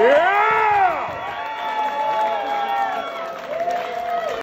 Yeah!